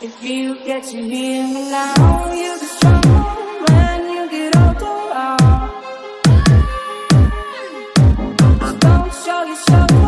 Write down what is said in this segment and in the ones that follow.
If you get to hear me now, you'll be stronger when you get older. Don't show your shoulders.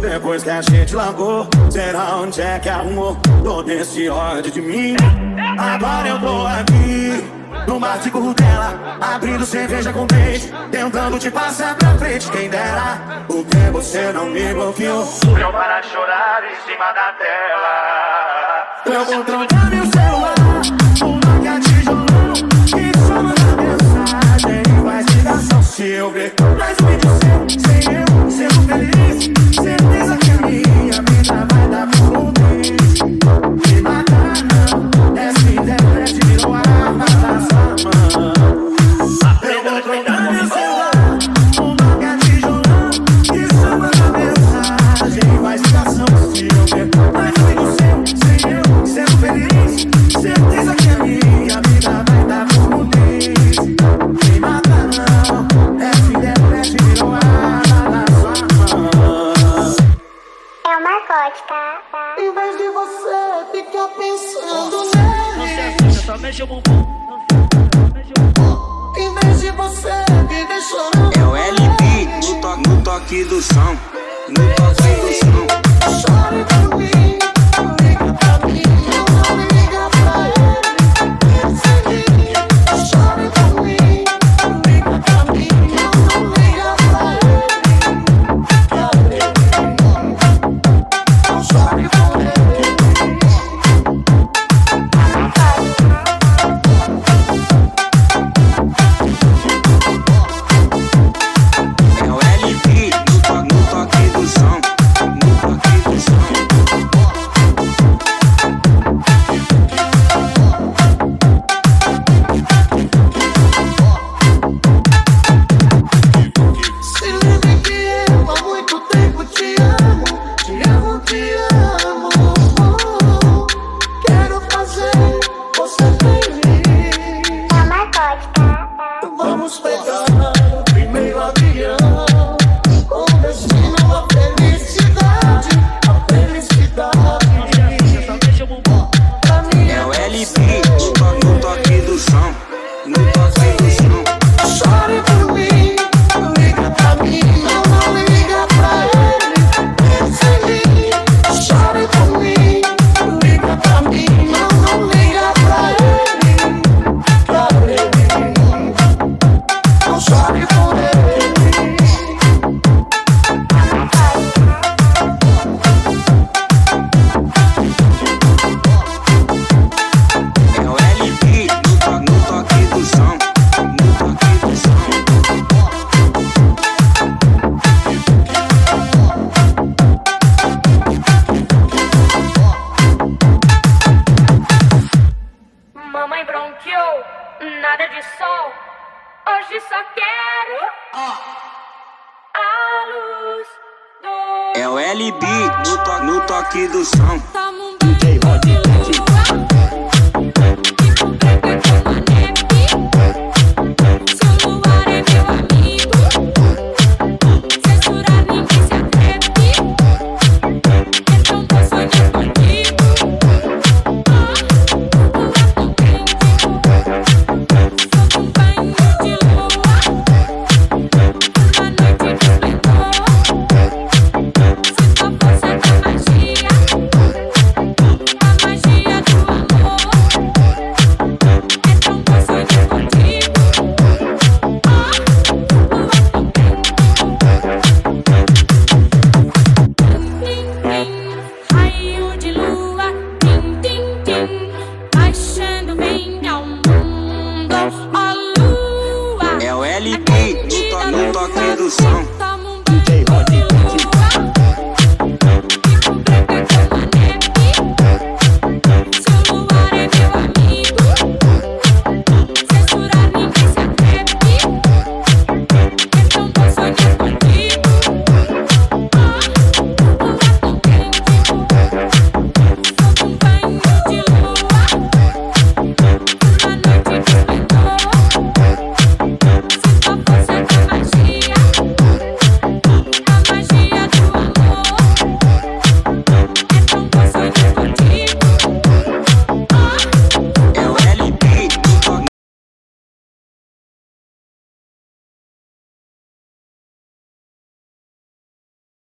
depois que a gente largou, será onde é que arrumou todo esse ódio de mim? Agora eu tô aqui, no mar de dela, abrindo cerveja com peixe, tentando te passar pra frente. Quem dera, o que você não me bloqueou? Pra eu parar de chorar em cima da tela. Pra eu controlar meu celular, uma que atijolou, e só manda mensagem, mais se dar se eu ver. mexe o bumbum. Você. É o LB no, toque do som. No toque do som. Chore por. What's up? What's? Oh. A luz do... É o LB no, to no toque do som. Tamo um